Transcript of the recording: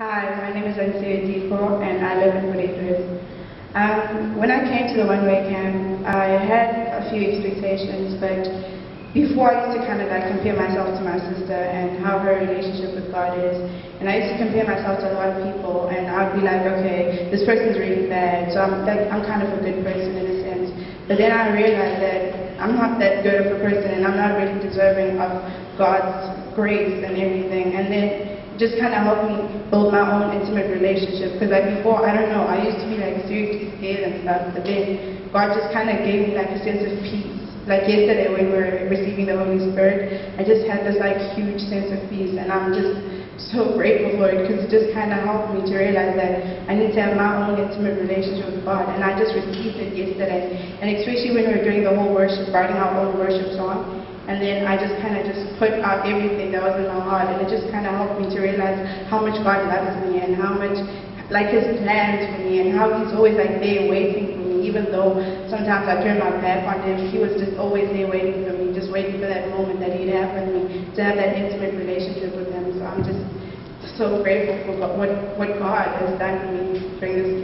Hi, my name is Andisiwe Diko and I live in Port um, When I came to the one-way camp, I had a few expectations, but before I used to kind of like compare myself to my sister and how her relationship with God is. And I used to compare myself to a lot of people and I'd be like, okay, this person's really bad, so I'm, like, I'm kind of a good person in a sense. But then I realized that I'm not that good of a person and I'm not really deserving of God's grace and everything. And then just kind of helped me build my own intimate relationship. Because like before, I don't know, I used to be like seriously scared and stuff, but then God just kind of gave me like a sense of peace. Like yesterday when we were receiving the Holy Spirit, I just had this like huge sense of peace, and I'm just so grateful for it because it just kind of helped me to realize that I need to have my own intimate relationship with God, and I just received it yesterday. And especially when we were doing the whole worship, writing our own worship song, and then I just kind of just put out everything that was in my heart, and it just kind of helped me to realize how much God loves me and how much, like His plans for me, and how He's always like there waiting for me. Even though sometimes I turn my back on Him, He was just always there waiting for me, just waiting for that moment that He'd have with me to have that intimate relationship. So grateful for what what God has done for me during this.